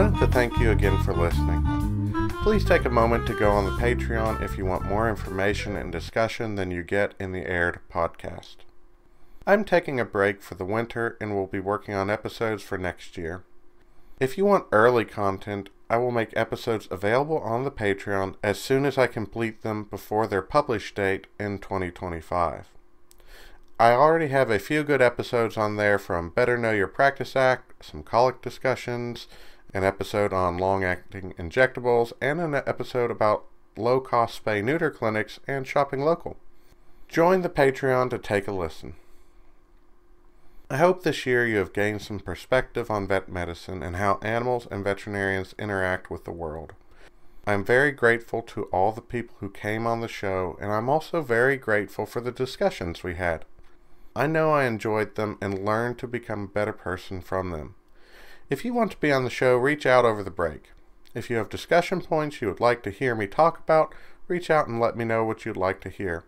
Wanted to thank you again for listening. Please take a moment to go on the Patreon if you want more information and discussion than you get in the aired podcast. I'm taking a break for the winter and will be working on episodes for next year. If you want early content, I will make episodes available on the Patreon as soon as I complete them before their published date in 2025. I already have a few good episodes on there from Better Know Your Practice Act, some colic discussions, an episode on long acting injectables, and an episode about low cost spay neuter clinics and shopping local. Join the Patreon to take a listen. I hope this year you have gained some perspective on vet medicine and how animals and veterinarians interact with the world. I am very grateful to all the people who came on the show, and I'm also very grateful for the discussions we had. I know I enjoyed them and learned to become a better person from them. If you want to be on the show, reach out over the break. If you have discussion points you would like to hear me talk about, reach out and let me know what you'd like to hear.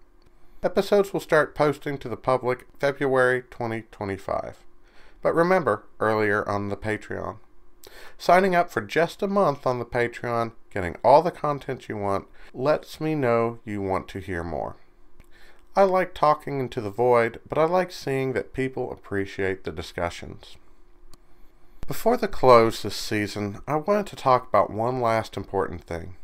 Episodes will start posting to the public February 2025. But remember, earlier on the Patreon. Signing up for just a month on the Patreon, getting all the content you want, lets me know you want to hear more. I like talking into the void, but I like seeing that people appreciate the discussions. Before the close this season, I wanted to talk about one last important thing.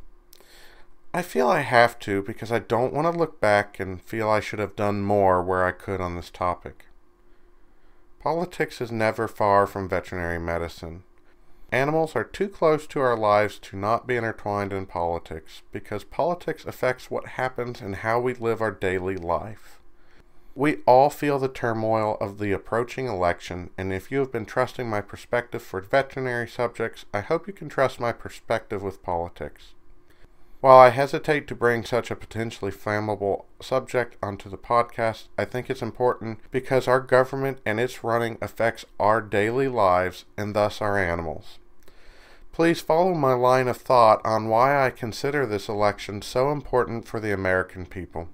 I feel I have to because I don't want to look back and feel I should have done more where I could on this topic. Politics is never far from veterinary medicine. Animals are too close to our lives to not be intertwined in politics because politics affects what happens and how we live our daily life. We all feel the turmoil of the approaching election, and if you have been trusting my perspective for veterinary subjects, I hope you can trust my perspective with politics. While I hesitate to bring such a potentially flammable subject onto the podcast, I think it's important because our government and its running affects our daily lives and thus our animals. Please follow my line of thought on why I consider this election so important for the American people.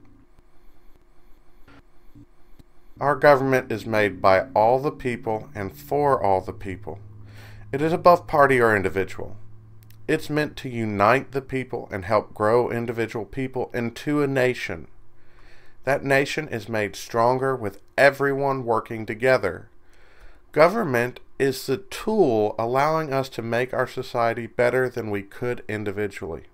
Our government is made by all the people and for all the people. It is above party or individual. It's meant to unite the people and help grow individual people into a nation. That nation is made stronger with everyone working together. Government is the tool allowing us to make our society better than we could individually.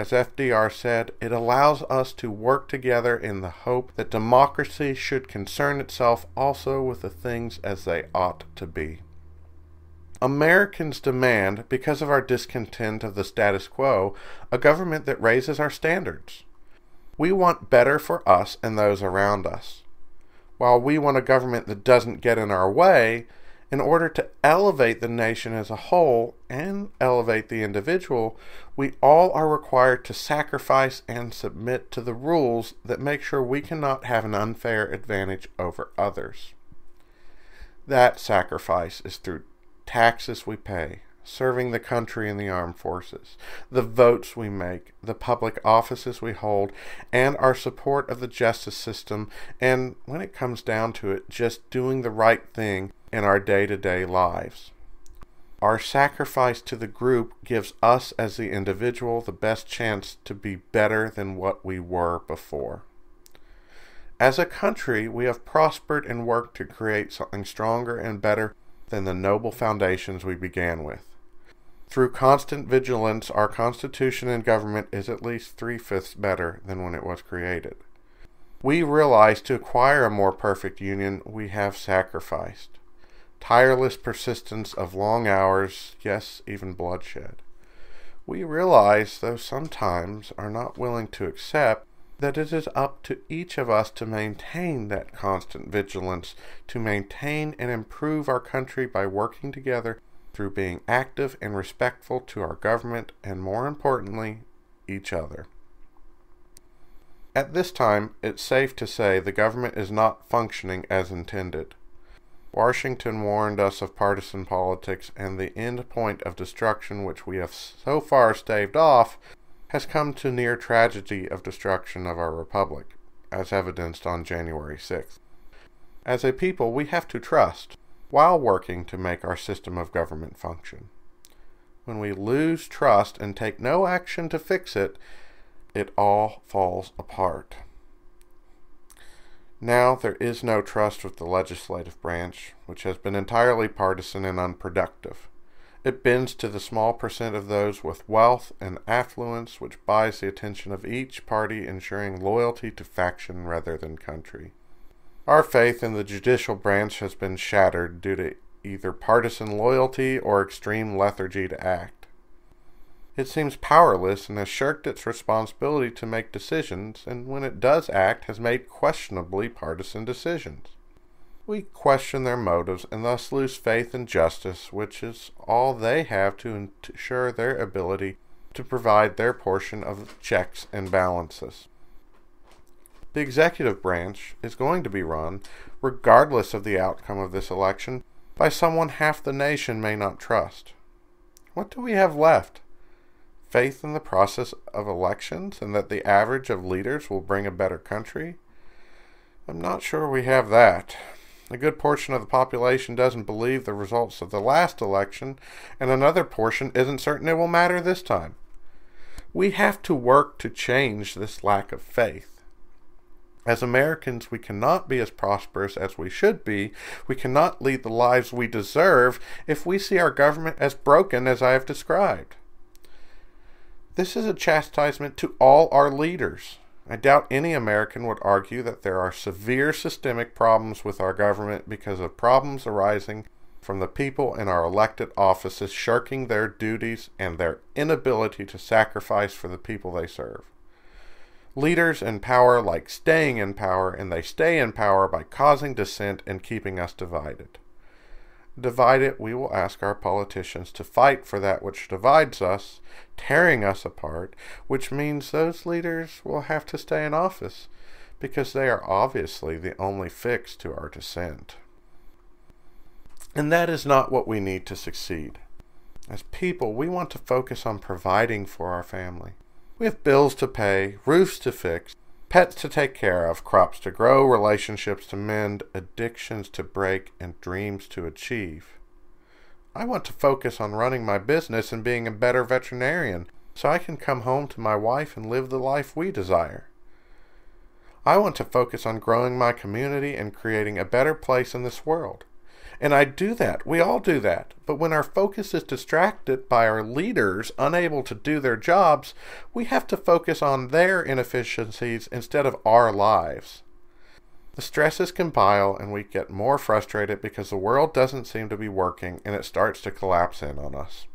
As FDR said, it allows us to work together in the hope that democracy should concern itself also with the things as they ought to be. Americans demand, because of our discontent of the status quo, a government that raises our standards. We want better for us and those around us. While we want a government that doesn't get in our way, in order to elevate the nation as a whole and elevate the individual, we all are required to sacrifice and submit to the rules that make sure we cannot have an unfair advantage over others. That sacrifice is through taxes we pay, serving the country in the armed forces, the votes we make, the public offices we hold, and our support of the justice system, and when it comes down to it, just doing the right thing in our day to day lives. Our sacrifice to the group gives us as the individual the best chance to be better than what we were before. As a country, we have prospered and worked to create something stronger and better than the noble foundations we began with. Through constant vigilance, our Constitution and government is at least three fifths better than when it was created. We realize to acquire a more perfect union, we have sacrificed. Tireless persistence of long hours, yes, even bloodshed. We realize, though sometimes are not willing to accept, that it is up to each of us to maintain that constant vigilance, to maintain and improve our country by working together through being active and respectful to our government and, more importantly, each other. At this time, it's safe to say the government is not functioning as intended. Washington warned us of partisan politics and the end point of destruction which we have so far staved off has come to near tragedy of destruction of our republic, as evidenced on January 6th. As a people, we have to trust. while working to make our system of government function. When we lose trust and take no action to fix it, it all falls apart. Now there is no trust with the legislative branch, which has been entirely partisan and unproductive. It bends to the small percent of those with wealth and affluence which buys the attention of each party, ensuring loyalty to faction rather than country. Our faith in the judicial branch has been shattered due to either partisan loyalty or extreme lethargy to act. It seems powerless and has shirked its responsibility to make decisions, and when it does act, has made questionably partisan decisions we question their motives and thus lose faith in justice, which is all they have to ensure their ability to provide their portion of checks and balances. The executive branch is going to be run, regardless of the outcome of this election, by someone half the nation may not trust. What do we have left? Faith in the process of elections and that the average of leaders will bring a better country? I'm not sure we have that. A good portion of the population doesn't believe the results of the last election, and another portion isn't certain it will matter this time. We have to work to change this lack of faith. As Americans, we cannot be as prosperous as we should be. We cannot lead the lives we deserve if we see our government as broken as I have described. This is a chastisement to all our leaders. I doubt any American would argue that there are severe systemic problems with our government because of problems arising from the people in our elected offices shirking their duties and their inability to sacrifice for the people they serve. Leaders in power like staying in power, and they stay in power by causing dissent and keeping us divided divided, we will ask our politicians to fight for that which divides us, tearing us apart, which means those leaders will have to stay in office because they are obviously the only fix to our dissent. And that is not what we need to succeed. As people, we want to focus on providing for our family. We have bills to pay, roofs to fix, pets to take care of, crops to grow, relationships to mend, addictions to break, and dreams to achieve. I want to focus on running my business and being a better veterinarian so I can come home to my wife and live the life we desire. I want to focus on growing my community and creating a better place in this world. And I do that. We all do that. But when our focus is distracted by our leaders unable to do their jobs, we have to focus on their inefficiencies instead of our lives. The stresses compile and we get more frustrated because the world doesn't seem to be working and it starts to collapse in on us.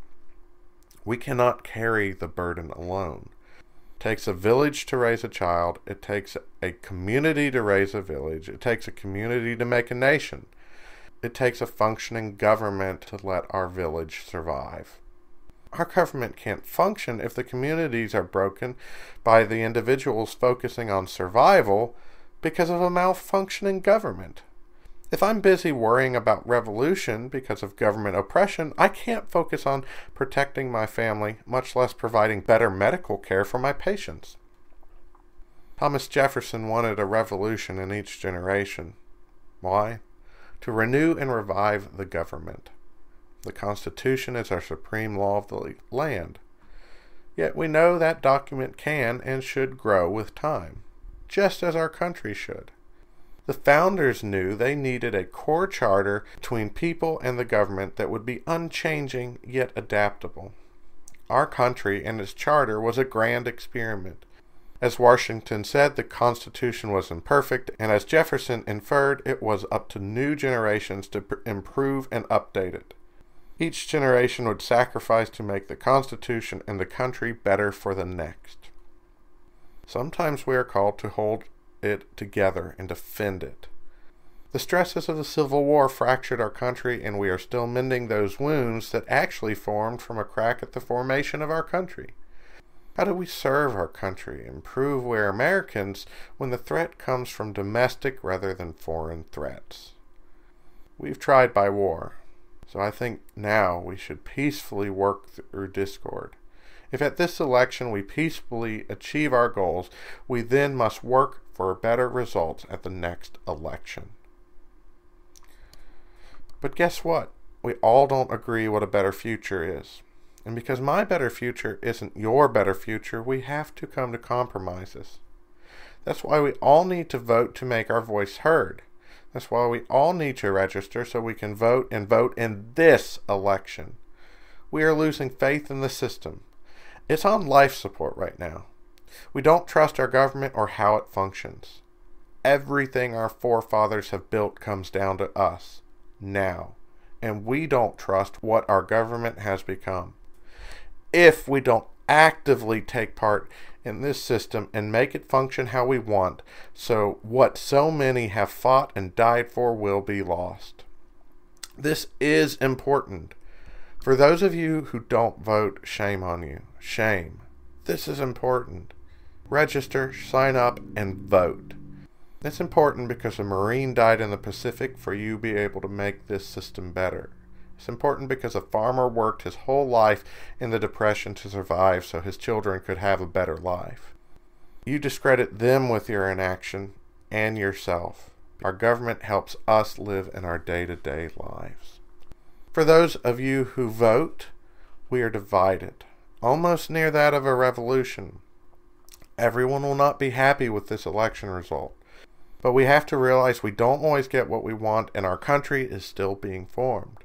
We cannot carry the burden alone. It takes a village to raise a child. It takes a community to raise a village. It takes a community to make a nation. It takes a functioning government to let our village survive. Our government can't function if the communities are broken by the individuals focusing on survival because of a malfunctioning government. If I'm busy worrying about revolution because of government oppression, I can't focus on protecting my family, much less providing better medical care for my patients. Thomas Jefferson wanted a revolution in each generation. Why? To renew and revive the government. The Constitution is our supreme law of the land. Yet we know that document can and should grow with time, just as our country should. The founders knew they needed a core charter between people and the government that would be unchanging yet adaptable. Our country and its charter was a grand experiment. As Washington said, the Constitution was imperfect, and as Jefferson inferred, it was up to new generations to improve and update it. Each generation would sacrifice to make the Constitution and the country better for the next. Sometimes we are called to hold it together and defend it. The stresses of the Civil War fractured our country, and we are still mending those wounds that actually formed from a crack at the formation of our country. How do we serve our country and prove we're Americans when the threat comes from domestic rather than foreign threats? We've tried by war, so I think now we should peacefully work through discord. If at this election we peacefully achieve our goals, we then must work for better results at the next election. But guess what? We all don't agree what a better future is. And because my better future isn't your better future, we have to come to compromises. That's why we all need to vote to make our voice heard. That's why we all need to register so we can vote and vote in this election. We are losing faith in the system. It's on life support right now. We don't trust our government or how it functions. Everything our forefathers have built comes down to us now, and we don't trust what our government has become. If we don't actively take part in this system and make it function how we want, so what so many have fought and died for will be lost. This is important. For those of you who don't vote, shame on you. Shame. This is important. Register, sign up, and vote. It's important because a Marine died in the Pacific for you to be able to make this system better. It's important because a farmer worked his whole life in the Depression to survive so his children could have a better life. You discredit them with your inaction and yourself. Our government helps us live in our day to day lives. For those of you who vote, we are divided, almost near that of a revolution. Everyone will not be happy with this election result. But we have to realize we don't always get what we want, and our country is still being formed.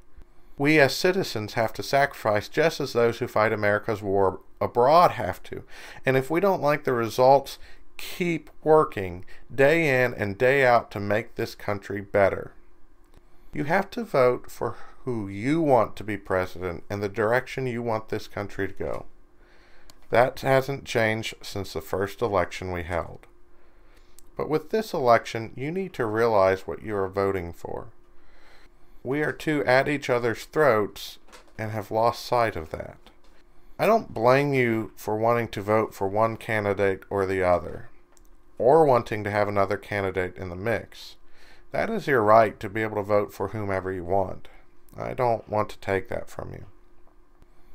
We as citizens have to sacrifice just as those who fight America's war abroad have to. And if we don't like the results, keep working day in and day out to make this country better. You have to vote for who you want to be president and the direction you want this country to go. That hasn't changed since the first election we held. But with this election, you need to realize what you are voting for. We are too at each other's throats and have lost sight of that. I don't blame you for wanting to vote for one candidate or the other, or wanting to have another candidate in the mix. That is your right to be able to vote for whomever you want. I don't want to take that from you.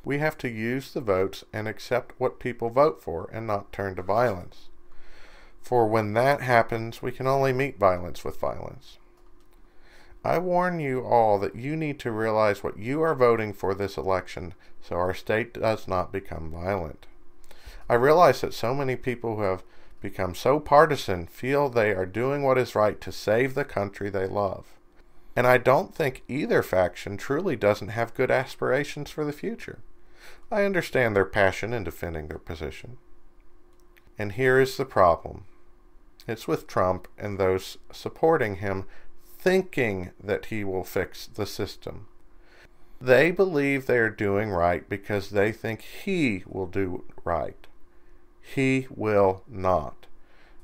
We have to use the votes and accept what people vote for and not turn to violence. For when that happens, we can only meet violence with violence. I warn you all that you need to realize what you are voting for this election so our state does not become violent. I realize that so many people who have become so partisan feel they are doing what is right to save the country they love. And I don't think either faction truly doesn't have good aspirations for the future. I understand their passion in defending their position. And here is the problem it's with Trump and those supporting him thinking that he will fix the system. They believe they are doing right because they think he will do right. He will not.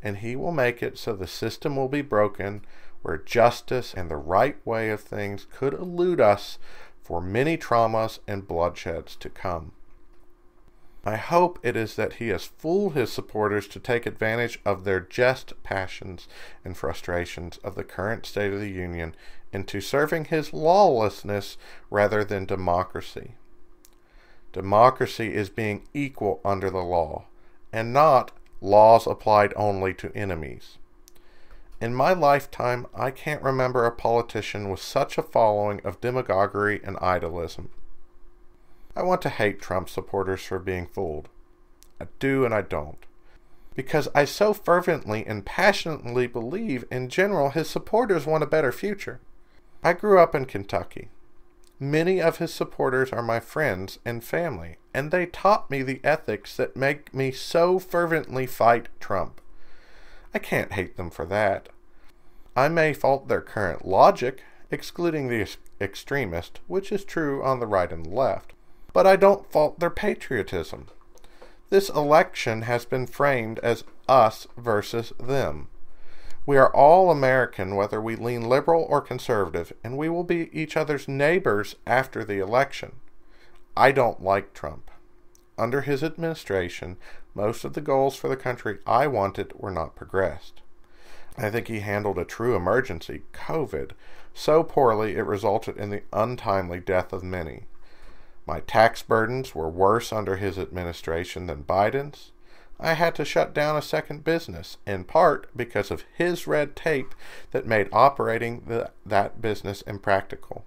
And he will make it so the system will be broken where justice and the right way of things could elude us for many traumas and bloodsheds to come. I hope it is that he has fooled his supporters to take advantage of their just passions and frustrations of the current state of the Union into serving his lawlessness rather than democracy. Democracy is being equal under the law, and not laws applied only to enemies. In my lifetime, I can't remember a politician with such a following of demagoguery and idolism. I want to hate Trump supporters for being fooled. I do and I don't. Because I so fervently and passionately believe in general his supporters want a better future. I grew up in Kentucky. Many of his supporters are my friends and family, and they taught me the ethics that make me so fervently fight Trump. I can't hate them for that. I may fault their current logic, excluding the extremist, which is true on the right and left but I don't fault their patriotism. This election has been framed as us versus them. We are all American, whether we lean liberal or conservative, and we will be each other's neighbors after the election. I don't like Trump. Under his administration, most of the goals for the country I wanted were not progressed. I think he handled a true emergency, COVID, so poorly it resulted in the untimely death of many. My tax burdens were worse under his administration than Biden's. I had to shut down a second business, in part because of his red tape that made operating the, that business impractical.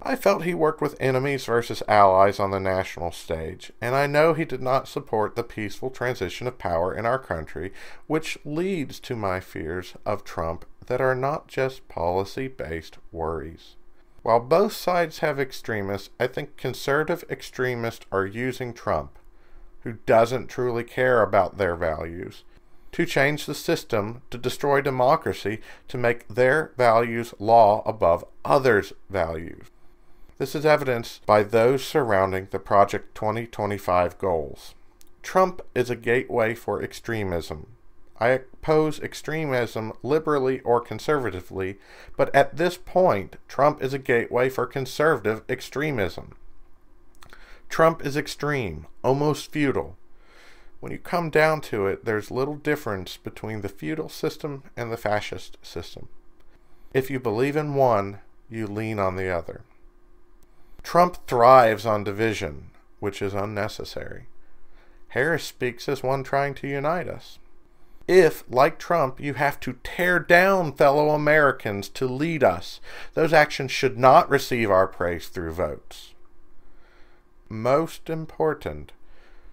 I felt he worked with enemies versus allies on the national stage, and I know he did not support the peaceful transition of power in our country, which leads to my fears of Trump that are not just policy based worries. While both sides have extremists, I think conservative extremists are using Trump, who doesn't truly care about their values, to change the system, to destroy democracy, to make their values law above others' values. This is evidenced by those surrounding the Project 2025 goals. Trump is a gateway for extremism. I oppose extremism liberally or conservatively, but at this point, Trump is a gateway for conservative extremism. Trump is extreme, almost feudal. When you come down to it, there's little difference between the feudal system and the fascist system. If you believe in one, you lean on the other. Trump thrives on division, which is unnecessary. Harris speaks as one trying to unite us. If, like Trump, you have to tear down fellow Americans to lead us, those actions should not receive our praise through votes. Most important,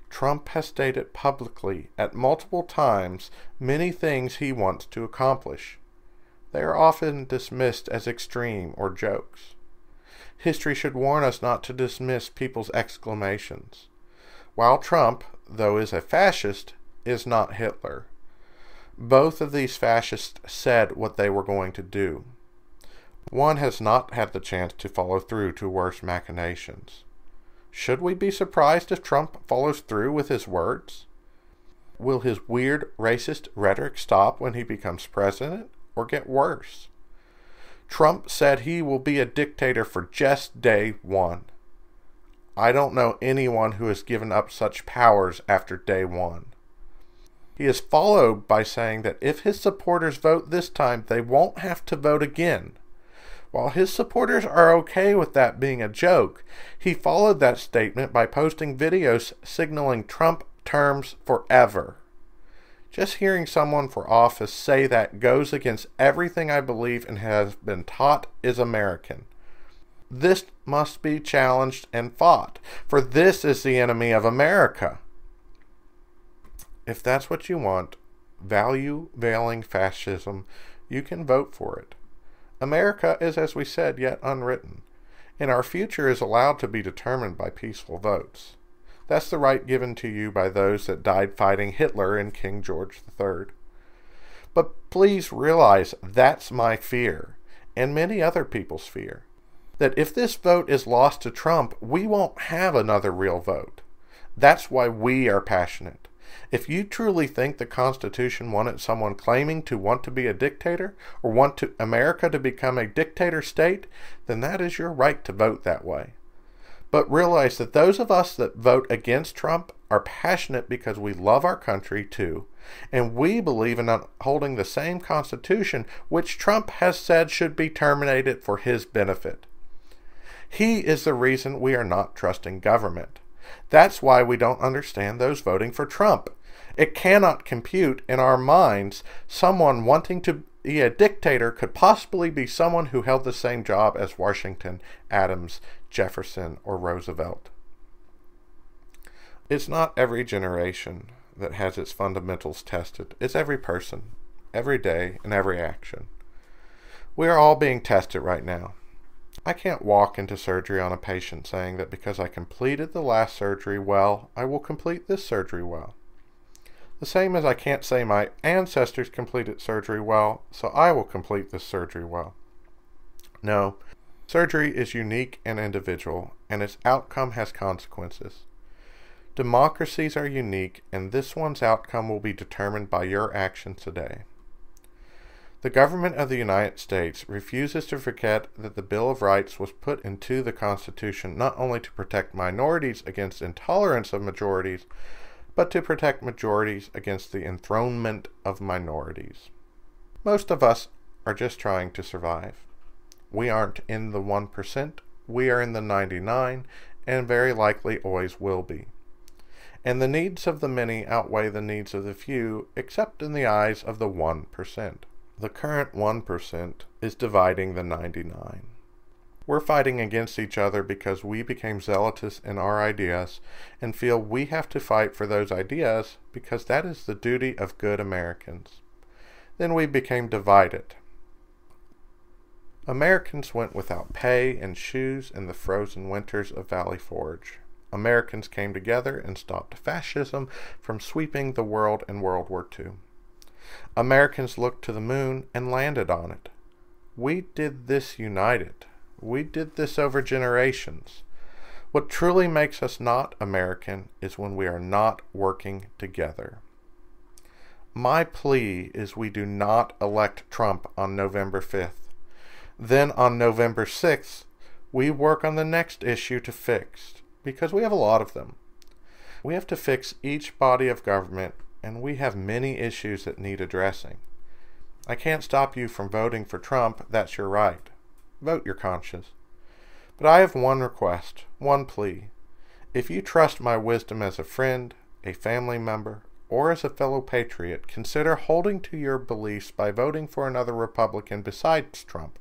Trump has stated publicly at multiple times many things he wants to accomplish. They are often dismissed as extreme or jokes. History should warn us not to dismiss people's exclamations. While Trump, though is a fascist, is not Hitler. Both of these fascists said what they were going to do. One has not had the chance to follow through to worse machinations. Should we be surprised if Trump follows through with his words? Will his weird racist rhetoric stop when he becomes president or get worse? Trump said he will be a dictator for just day one. I don't know anyone who has given up such powers after day one. He is followed by saying that if his supporters vote this time, they won't have to vote again. While his supporters are okay with that being a joke, he followed that statement by posting videos signaling Trump terms forever. Just hearing someone for office say that goes against everything I believe and has been taught is American. This must be challenged and fought, for this is the enemy of America. If that's what you want, value veiling fascism, you can vote for it. America is, as we said, yet unwritten, and our future is allowed to be determined by peaceful votes. That's the right given to you by those that died fighting Hitler and King George III. But please realize that's my fear, and many other people's fear. That if this vote is lost to Trump, we won't have another real vote. That's why we are passionate. If you truly think the Constitution wanted someone claiming to want to be a dictator or want to America to become a dictator state, then that is your right to vote that way. But realize that those of us that vote against Trump are passionate because we love our country too. And we believe in upholding the same Constitution which Trump has said should be terminated for his benefit. He is the reason we are not trusting government. That's why we don't understand those voting for Trump. It cannot compute in our minds someone wanting to be a dictator could possibly be someone who held the same job as Washington, Adams, Jefferson, or Roosevelt. It's not every generation that has its fundamentals tested. It's every person, every day, and every action. We are all being tested right now. I can't walk into surgery on a patient saying that because I completed the last surgery well, I will complete this surgery well. The same as I can't say my ancestors completed surgery well, so I will complete this surgery well. No, surgery is unique and individual, and its outcome has consequences. Democracies are unique, and this one's outcome will be determined by your actions today. The government of the United States refuses to forget that the Bill of Rights was put into the Constitution not only to protect minorities against intolerance of majorities, but to protect majorities against the enthronement of minorities. Most of us are just trying to survive. We aren't in the 1%, we are in the 99 and very likely always will be. And the needs of the many outweigh the needs of the few, except in the eyes of the 1%. The current 1% is dividing the 99. We're fighting against each other because we became zealous in our ideas and feel we have to fight for those ideas because that is the duty of good Americans. Then we became divided. Americans went without pay and shoes in the frozen winters of Valley Forge. Americans came together and stopped fascism from sweeping the world in World War II. Americans looked to the moon and landed on it. We did this united. We did this over generations. What truly makes us not American is when we are not working together. My plea is we do not elect Trump on November 5th. Then on November 6th, we work on the next issue to fix, because we have a lot of them. We have to fix each body of government, and we have many issues that need addressing. I can't stop you from voting for Trump, that's your right. Vote your conscience. But I have one request, one plea. If you trust my wisdom as a friend, a family member, or as a fellow patriot, consider holding to your beliefs by voting for another Republican besides Trump,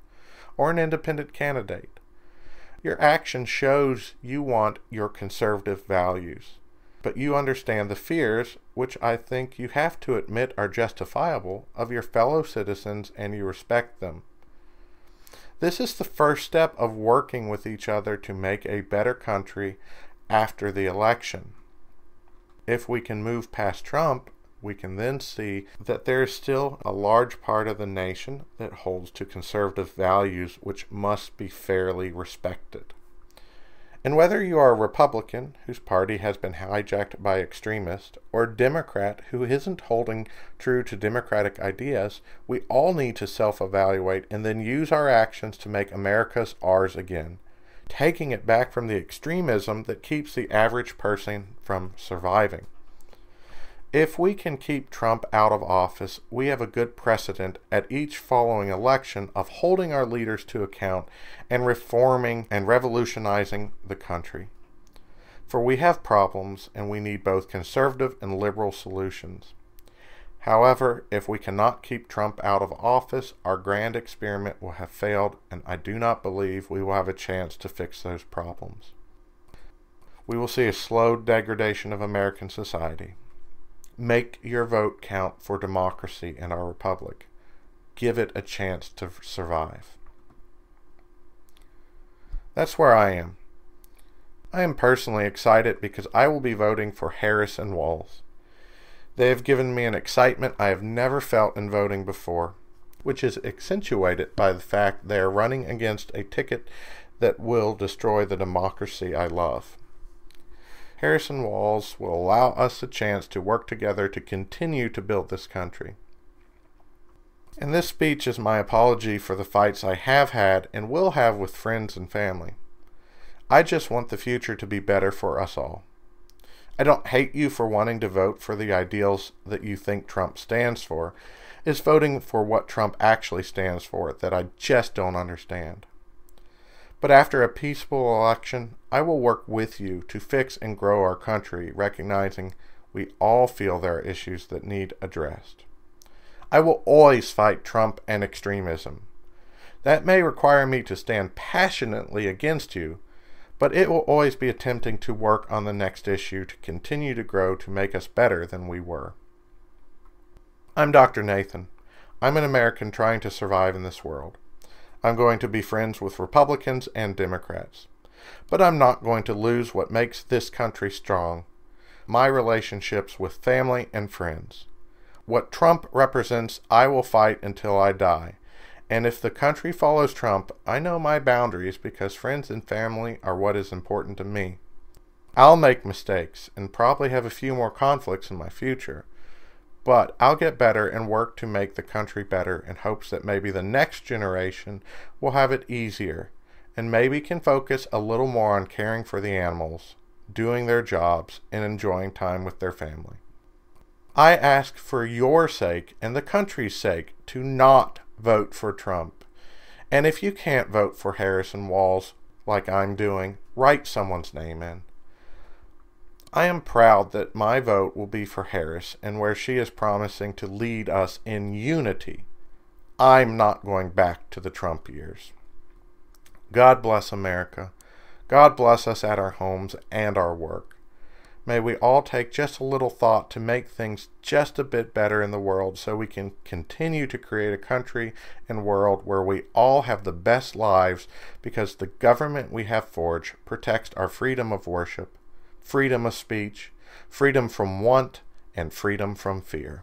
or an independent candidate. Your action shows you want your conservative values, but you understand the fears, which I think you have to admit are justifiable, of your fellow citizens and you respect them. This is the first step of working with each other to make a better country after the election. If we can move past Trump, we can then see that there is still a large part of the nation that holds to conservative values which must be fairly respected. And whether you are a Republican whose party has been hijacked by extremists or a Democrat who isn't holding true to democratic ideas, we all need to self evaluate and then use our actions to make America's ours again, taking it back from the extremism that keeps the average person from surviving. If we can keep Trump out of office, we have a good precedent at each following election of holding our leaders to account and reforming and revolutionizing the country. For we have problems and we need both conservative and liberal solutions. However, if we cannot keep Trump out of office, our grand experiment will have failed, and I do not believe we will have a chance to fix those problems. We will see a slow degradation of American society. Make your vote count for democracy in our republic. Give it a chance to survive. That's where I am. I am personally excited because I will be voting for Harris and Walz. They have given me an excitement I have never felt in voting before, which is accentuated by the fact they are running against a ticket that will destroy the democracy I love. Harris and Walz will allow us a chance to work together to continue to build this country. And this speech is my apology for the fights I have had and will have with friends and family. I just want the future to be better for us all. I don't hate you for wanting to vote for the ideals that you think Trump stands for. It's voting for what Trump actually stands for that I just don't understand. But after a peaceful election, I will work with you to fix and grow our country, recognizing we all feel there are issues that need addressed. I will always fight Trump and extremism. That may require me to stand passionately against you, but it will always be attempting to work on the next issue to continue to grow to make us better than we were. I'm Dr. Nathan. I'm an American trying to survive in this world. I'm going to be friends with Republicans and Democrats. But I'm not going to lose what makes this country strong my relationships with family and friends. What Trump represents, I will fight until I die. And if the country follows Trump, I know my boundaries because friends and family are what is important to me. I'll make mistakes and probably have a few more conflicts in my future, but I'll get better and work to make the country better in hopes that maybe the next generation will have it easier and maybe can focus a little more on caring for the animals, doing their jobs, and enjoying time with their family. I ask for your sake and the country's sake to not vote for Trump. And if you can't vote for Harris and Walz like I'm doing, write someone's name in. I am proud that my vote will be for Harris and where she is promising to lead us in unity. I'm not going back to the Trump years. God bless America. God bless us at our homes and our work. May we all take just a little thought to make things just a bit better in the world so we can continue to create a country and world where we all have the best lives because the government we have forged protects our freedom of worship, freedom of speech, freedom from want, and freedom from fear.